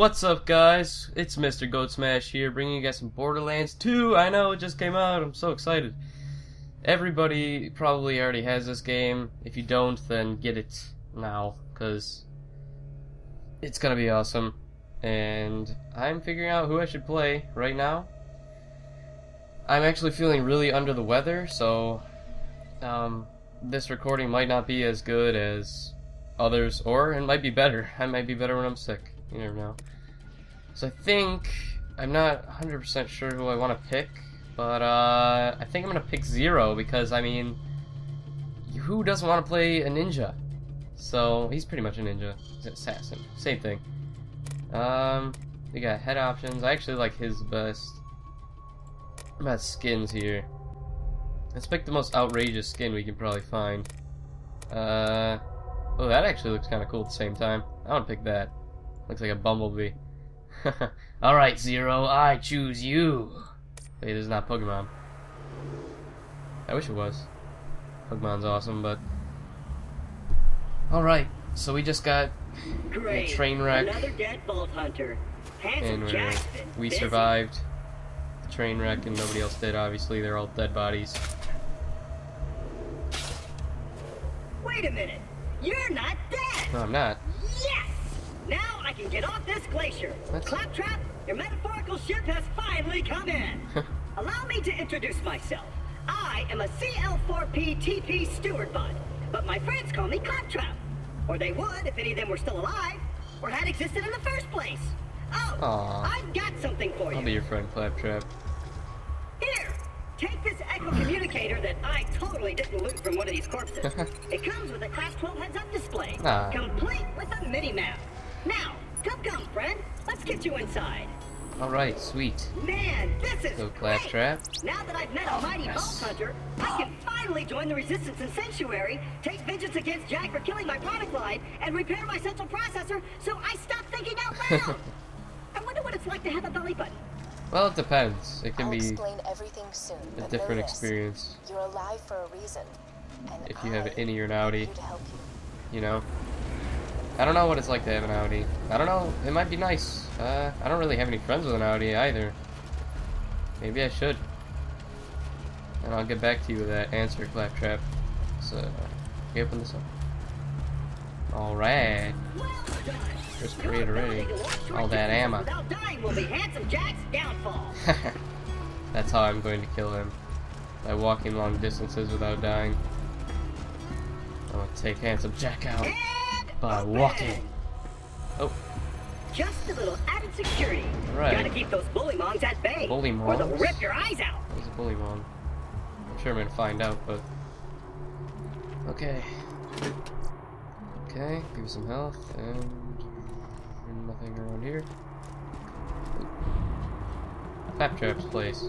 What's up, guys? It's Mr. Goat Smash here, bringing you guys some Borderlands 2. I know, it just came out. I'm so excited. Everybody probably already has this game. If you don't, then get it now, because it's gonna be awesome. And I'm figuring out who I should play right now. I'm actually feeling really under the weather, so um, this recording might not be as good as others, or it might be better. I might be better when I'm sick. You never know. So I think I'm not 100% sure who I want to pick, but uh, I think I'm gonna pick Zer0 because I mean, who doesn't want to play a ninja? So he's pretty much a ninja. He's an assassin. Same thing. Um, we got head options. I actually like his best. What about skins here? Let's pick the most outrageous skin we can probably find. Uh, oh, that actually looks kind of cool at the same time. I want to pick that. Looks like a bumblebee. Alright, Zer0, I choose you. Wait, this is not Pokemon. I wish it was. Pokemon's awesome, but... Alright, so we just got Great. a train wreck, Another hunter. Handsome and we're, Jack's been we busy. survived the train wreck, and nobody else did, obviously. They're all dead bodies. Wait a minute. You're not dead. No, I'm not. Yes. Now I can get off this glacier. That's- Claptrap, your metaphorical ship has finally come in. Allow me to introduce myself. I am a CL4P TP steward bot, but my friends call me Claptrap. Or they would if any of them were still alive, or had existed in the first place. Oh, Aw. I've got something for you. I'll be your friend, Claptrap. Here, take this echo communicator that I totally didn't loot from one of these corpses. it comes with a Class 12 heads-up display, Ah. complete with a mini-map. Now, come, come, friend. Let's get you inside. Alright, sweet. Man, this is So, great. Claptrap. Now that I've met a mighty Yes. vault hunter, I can finally join the resistance in Sanctuary, take vengeance against Jack for killing my product line, and repair my central processor so I stop thinking out loud. I wonder what it's like to have a belly button. Well, it depends. It can I'll be explain everything soon. a different know this, experience You're alive for a reason. And if you have any or an am outie, here to help you. you know? I don't know what it's like to have an Audi. I don't know. It might be nice. Uh, I don't really have any friends with an Audi either. Maybe I should. And I'll get back to you with that answer, Claptrap. So, can you open this up? Alright. Well done. First Your create already. ability to launch your All that ammo. Without dying will be handsome Jack's downfall. That's how I'm going to kill him. By walking long distances without dying. I'm gonna take Handsome Jack out by walking. Oh, Just a little added security. Right. Gotta keep those bully mongs at bay. Bully Or they'll rip your eyes out. was a bully one. I'm sure I'm gonna find out, but. Okay. Okay, give me some health, and. Nothing around here. Claptrap's place.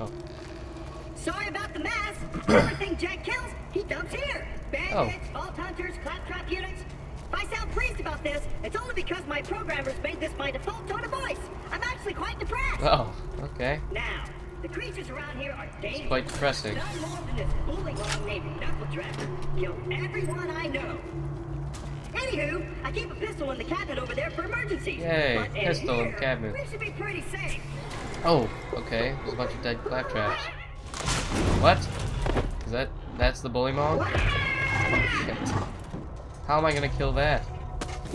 Oh, Sorry about the mess. Everything Jack kills, he dumps here. Oh. Bandits, Oh. vault hunters, claptrap units. If I sound pleased about this, it's only because my programmers made this my default tone of voice. I'm actually quite depressed. oh, okay. Now, the creatures around here are dangerous. quite depressing. None more than this bullymong named Knuckle Dragger. Killed everyone I know. Anywho, I keep a pistol in the cabinet over there for emergencies. Yay, but pistol in here, cabinet. We should be pretty safe. Oh, okay. There's a bunch of dead claptraps. What? Is that that's the bully? Shit. How am I gonna kill that?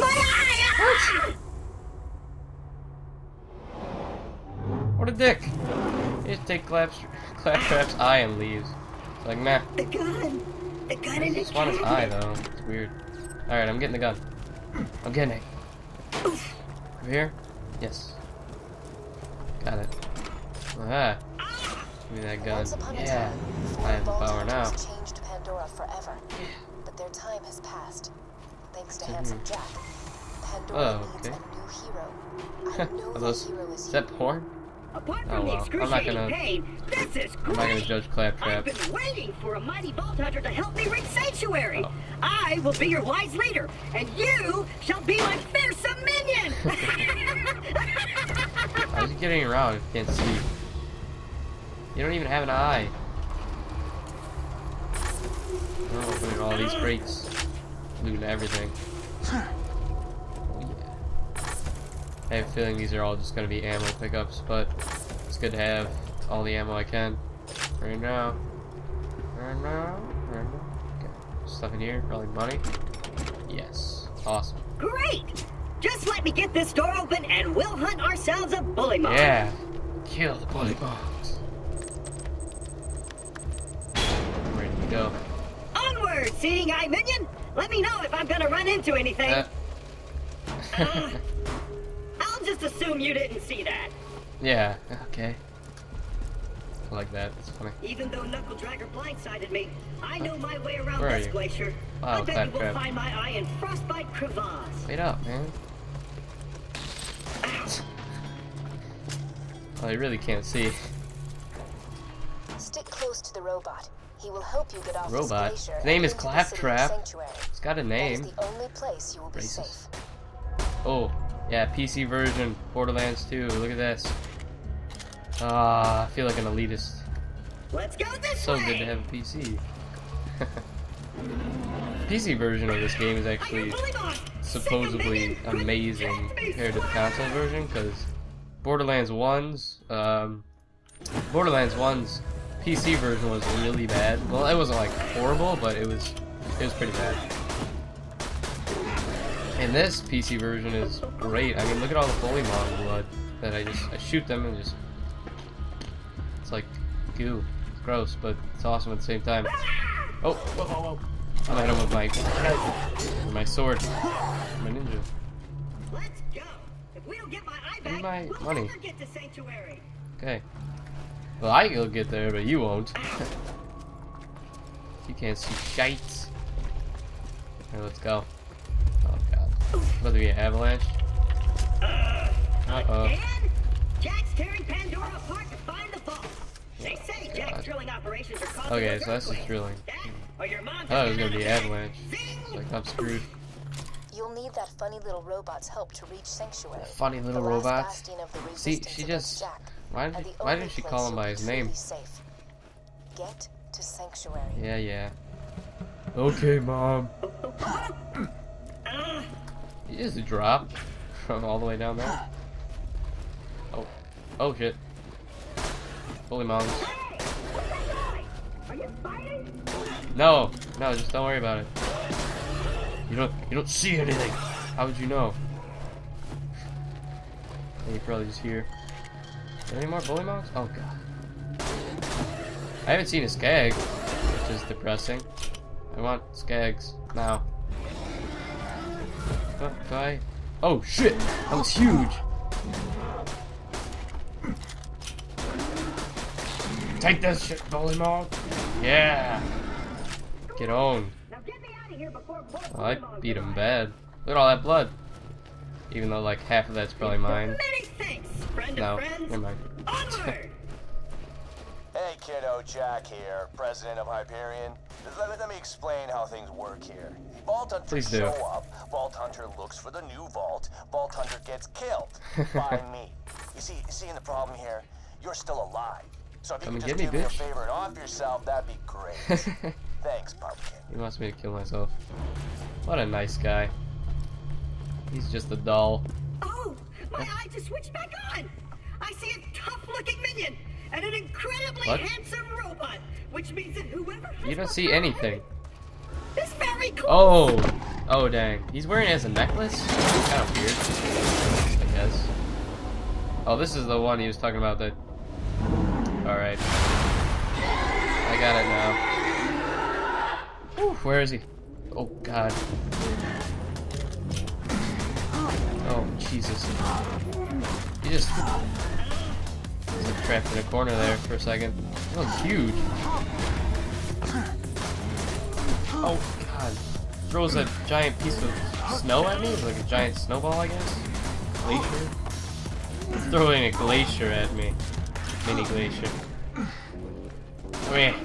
Eye! What a dick! He just take claps, claptrap's eye and leaves. It's like, nah. The gun! The gun in just want his eye though. It's weird. Alright, I'm getting the gun. I'm getting it. Over here? Yes. Got it. Aha. Give me that gun. Once upon a Yeah. time, I four have the power now. changed Pandora forever. But their time has passed. Thanks to Handsome Jack. Pandora Oh, needs okay. a new hero. I know Are that those, hero is, is that you. porn? Apart Oh, from the well. I'm not excruciating gonna- pain, this is I'm not gonna great! judge I've been waiting for a mighty vault hunter to help me reach sanctuary. Oh. I will be your wise leader, and you shall be my fearsome minion. How's he getting around if you can't see? You don't even have an eye. I'm opening all these crates. Looting everything. Oh, I have a feeling these are all just going to be ammo pickups, but it's good to have all the ammo I can. Right now. Right now. Right now. Okay. Stuff in here, probably money. Yes. Awesome. Great! Just let me get this door open and we'll hunt ourselves a bullymong. Yeah. Kill the bully bombs. Go? Onward, seeing eye minion! Let me know if I'm gonna run into anything. Uh, Uh, I'll just assume you didn't see that. yeah, okay. I like that. It's funny. Even though Knuckle Dragger blindsided me, I know my way around Where this glacier. Wow, I bet that you will crap. find my eye in Frostbite Crevasse. Wait up, man. Oh, I really can't see. Stick close to the robot. He will help you get off Robot? this. His name is into the city Claptrap. sanctuary. It's got a name. the only place you will be Racist. safe. Oh, yeah, PC version, Borderlands 2. Look at this. Ah, I feel like an elitist. Let's go this So way. good to have a PC. PC version of this game is actually hear bully mob. supposedly Sick of minion. amazing compared to the console version because Borderlands 1's um, Borderlands 1's PC version was really bad. Well, it wasn't like horrible, but it was it was pretty bad. And this PC version is great. I mean, look at all the bullymong blood that I just I shoot them and just it's like goo. It's gross, but it's awesome at the same time. Oh, whoa, whoa, whoa! I'm at him with my my sword, my ninja. Let's go. If we don't get my eye back, my we'll money. never get to Sanctuary. Okay. Well, I will get there, but you won't. you can't see shite. Alright, let's go. Oh god. About to be an avalanche. Uh oh. And Jack's tearing Pandora apart to find the vault. They say Jack's drilling operations are causing Okay, so that's just drilling. That, or your mom I thought it was gonna be out avalanche. bed. It's Zing! like I'm screwed. You'll need that funny little robot's help to reach Sanctuary. Funny little the last robots. bastion of the See, she just. Jack, Why did, the why only didn't she call him by his name? truly Safe. Get to Sanctuary. Yeah, yeah. Okay, mom. He just dropped from all the way down there. Oh. Oh shit. Holy moms. hey, what's that noise? Are you fighting? No, no, just don't worry about it. You don't, you don't see anything. How would you know? Yeah, you're probably just here. Any more bully mounts? Oh god. I haven't seen a skag, which is depressing. I want skags now. I? Oh shit! That was huge. Take that shit, bully mount. Yeah. Get on. Oh, I beat him bad. Look at all that blood. Even though like half of that's probably mine. Many thanks, friend No, of friends. never mind. Onward! Hey kiddo, Jack here, president of Hyperion. Let, let me explain how things work here. Vault Hunters Please do. show up, Vault Hunter looks for the new vault, Vault Hunter gets killed. By me. You see, you seeing the problem here? You're still alive. So if you Come could just get me, do me a favor and off yourself, that'd be great. Thanks, Pumpkin. he wants me to kill myself. What a nice guy. He's just a doll. Oh, my eye just switched back on. I see a tough-looking minion and an incredibly What? handsome robot, which means that whoever You don't see anything. is very cool. Oh! Oh dang. He's wearing it as a necklace? Kind of weird. I guess. Oh, this is the one he was talking about that. Alright. I got it now. Where is he? Oh god. Oh Jesus. He just like trapped in a corner there for a second. That was huge. Oh god. Throws a giant piece of snow at me? Like a giant snowball, I guess? Glacier? He's throwing a glacier at me. Mini glacier. Come here.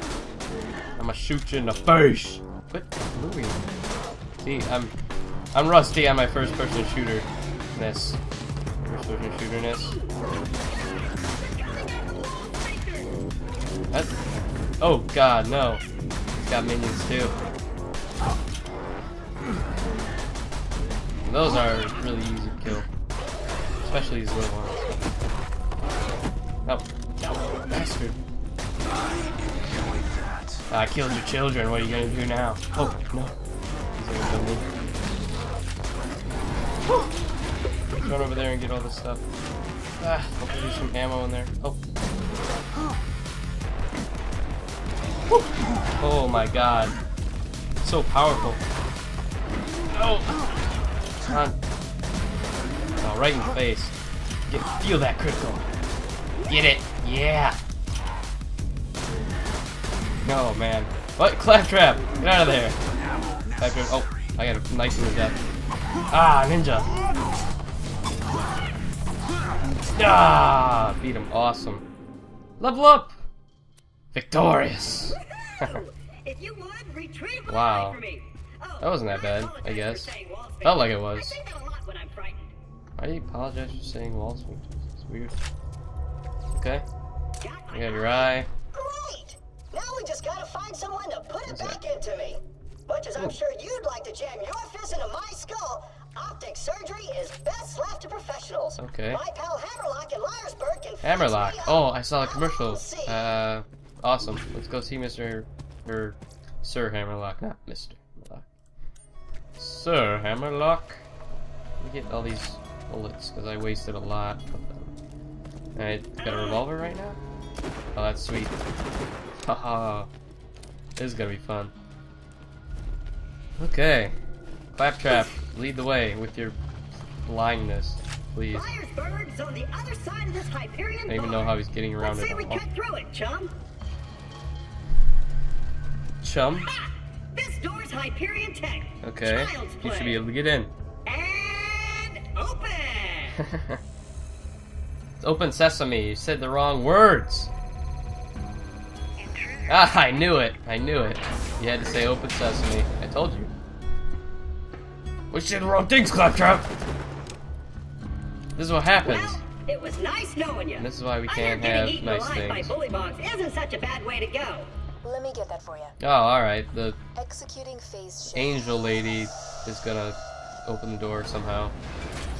I'm gonna shoot you in the face. Quit moving. See, I'm I'm rusty on my first person shooter ness. First person shooter ness. That, oh god, no. He's got minions too. Those are really easy to kill. especially these little ones. Oh, oh bastard! Ah, I killed your children. What are you gonna do now? Oh no, run over there and get all this stuff. Ah, hopefully there's some ammo in there. Oh. Oh my god. So powerful. Oh! Come. Oh, right in the face. Get, feel that critical. Get it! Yeah! No, man. What? Claptrap! Get out of there! Claptrap. Oh, I got a knife to the death. Ah, ninja! Ah! Beat him. Awesome. Level up! Victorious! if you would, retrieve Wow. Oh, That wasn't that bad, I guess. Felt like it was. say that a lot when I'm. Why do you apologize for saying wall swing? It's weird. Okay, I got your eye. Great! Now we just gotta find someone to put it back into me. Much as I'm sure you'd like to jam your fist into my skull, optic surgery is best left to professionals. Okay. My pal Hammerlock in Liar's Berg can fix Hammerlock. me. Oh, I saw I'll commercial. Uh, awesome. Let's go see Mr. or Sir Hammerlock, not Mr. Hammerlock. Sir Hammerlock. Let me get all these bullets because I wasted a lot of them. I got a revolver right now. Oh, that's sweet. Haha. This is gonna be fun. Okay. Claptrap, lead the way with your blindness, please. Liar's Berg's on the other side of this Hyperion I don't even know how he's getting around Let's it say we all. cut through it, chum. Chum. Ha! This door's Hyperion Tech. Okay. You should be able to get in. And open. open sesame. You said the wrong words. Ah, I knew it. I knew it. You had to say open sesame. I told you. We said the wrong things, Claptrap. This is what happens. well, it was nice knowing you. And this is why we can't have eaten nice alive by things. bullymongs isn't such a bad way to go. Let me get that for you. Oh, alright. The Executing phase shift. angel lady is gonna open the door somehow.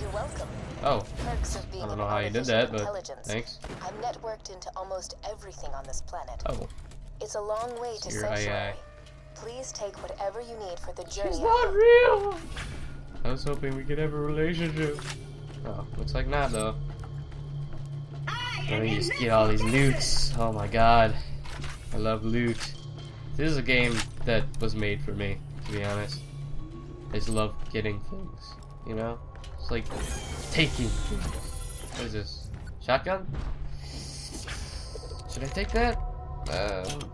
You're welcome. Oh, Perks of being I don't know how you did that, but intelligence. thanks. I'm networked into almost everything on this planet. Oh, It's a long way to Your Sanctuary. AI. Please take whatever you need for the journey. she's not real. I was hoping we could have a relationship. Oh, looks like not though. Let me just get all these loots. Oh my god. I love loot. This is a game that was made for me, to be honest. I just love getting things, you know? It's like taking things. What is this? Shotgun? Should I take that? Um,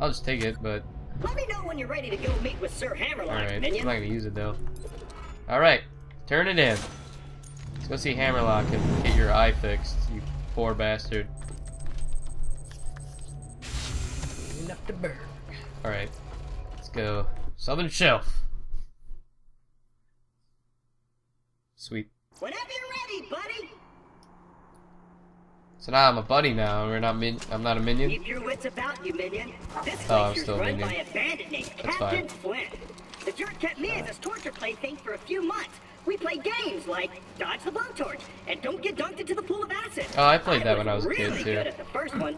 I'll just take it, but Let me know when you're ready to go meet with Sir Hammerlock, alright. I'm not gonna use it though. Alright, turn it in. Let's go see Hammerlock and get your eye fixed, you poor bastard. Enough to burn. Alright, let's go. Southern Shelf. Sweet. Whenever you're ready, buddy. So now I'm a buddy now. We're not min. I'm not a minion. Keep your wits about you, minion. This Oh, I'm still a minion. by a bandit named That's Captain fine. Flint. The jerk kept me as his torture plaything for a few months. We played games like Dodge the Blowtorch and Don't Get Dunked into the Pool of Acid. Oh, I played that when I was a kid, too. good at the first one.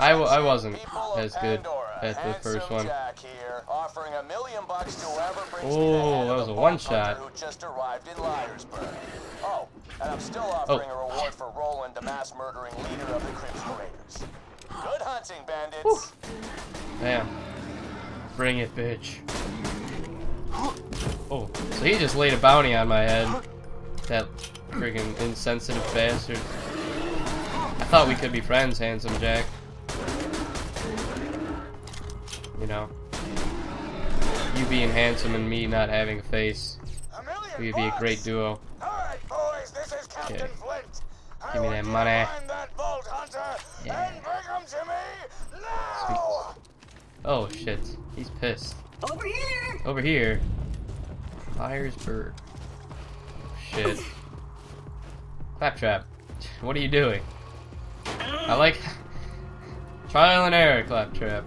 I w- I wasn't as good at the first one. Here, offering a million bucks to whoever brings me Oh, that was a one shot. Who just arrived in Oh, and I'm still offering Oh. a reward for Roland, the mass murdering leader of the Crimson Raiders. Good hunting, bandits. Damn. Bring it, bitch. Oh, so he just laid a bounty on my head. That friggin' insensitive bastard. I thought we could be friends, handsome Jack. You know. You being handsome and me not having a face. We'd be a great duo. All right, boys, this is Captain Okay. Flint. Give me that money. that Yeah. and bring him to me now. Oh shit. He's pissed. Over here! Over here. Liar's Berg. Shit. Claptrap. What are you doing? I like trial and error, Claptrap.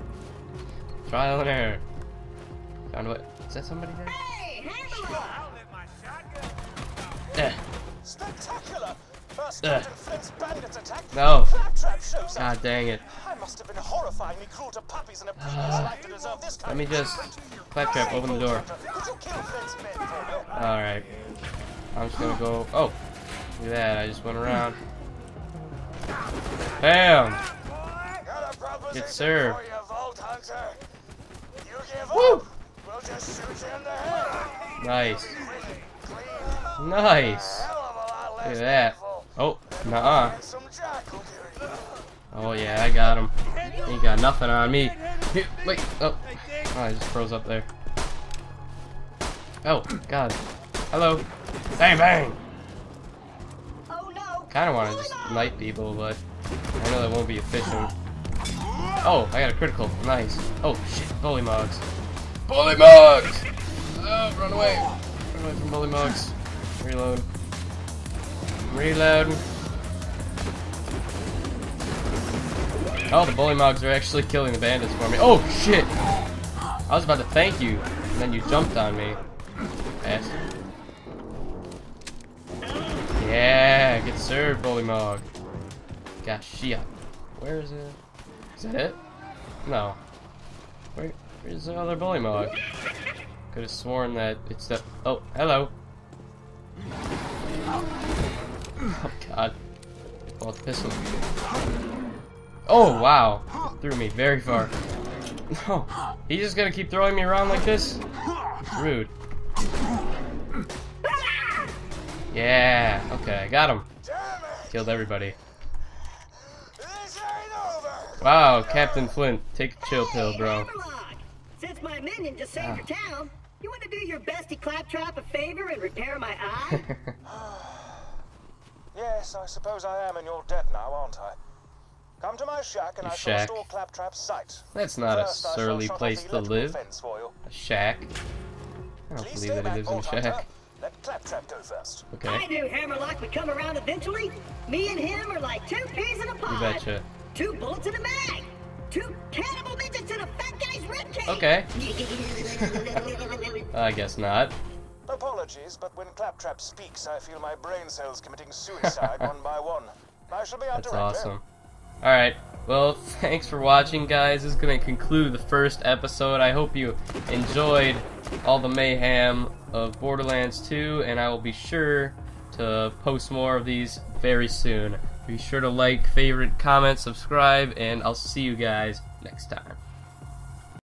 Trial and error. Found what? Is that somebody there? Hey, Hammerlock! Eh. Spectacular! First Ugh. Captain Flint's bandits attack. No. God dang it. I must have been horrifyingly cruel to puppies in a previous uh, life to deserve this kind Let me just claptrap open the door. Vault Hunter, Could you kill Flint's men for me? Alright. I'm just gonna go. Oh! Look at that, I just went around. Bam! Got a Get served. for you, Vault Hunter. You give Woo! up, we'll just shoot you in the head. Nice. Nice. Hell of a lot Look at that. Oh, do you. Oh yeah, I got him. He got nothing on me. Wait, oh. Ah, oh, I just froze up there. Oh, God. Hello. Bang, bang! Oh no! Kinda wanna just knight people, but I know that won't be efficient. Oh, I got a critical. Nice. Oh, shit, bully mugs. Bully mugs! Oh, run away. Run away from bully mugs. Reload. Reload. Oh, the bully mugs are actually killing the bandits for me. Oh, shit! I was about to thank you, and then you jumped on me. Bastard. Yeah, get served, bully mug. Gosh, shit. Where is it? Is that it? No. Where, where's the other bully mug? Could have sworn that it's the. Oh, hello. Oh God. Well, pistol. Oh wow, threw me very far. No, he's just gonna keep throwing me around like this. Rude. Yeah. Okay, I got him. Killed everybody. This ain't over. Wow, Captain Flint, take a chill pill, bro. Since my minion just saved Ah. your town, you want to do your bestie Claptrap a favor and repair my eye? Yes, I suppose I am in your debt now, aren't I? Come to my shack and Your I shall shack? restore Claptrap's sight. That's not a First, I shall surly place to live. for you. A shack. I don't Please believe stay that he lives in a Vault Hunter. shack. Let Claptrap go first. I knew Hammerlock would come around eventually. Me and him are like two peas in a pod. you betcha. Two bullets in a mag. Two cannibal midgets in a fat guy's ribcage. Okay. I guess not. Apologies, but when Claptrap speaks, I feel my brain cells committing suicide one by one. I shall be out That's directly. awesome. Alright, well, thanks for watching, guys. This is going to conclude the first episode. I hope you enjoyed all the mayhem of Borderlands 2, and I will be sure to post more of these very soon. Be sure to like, favorite, comment, subscribe, and I'll see you guys next time.